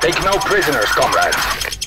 Take no prisoners, comrades.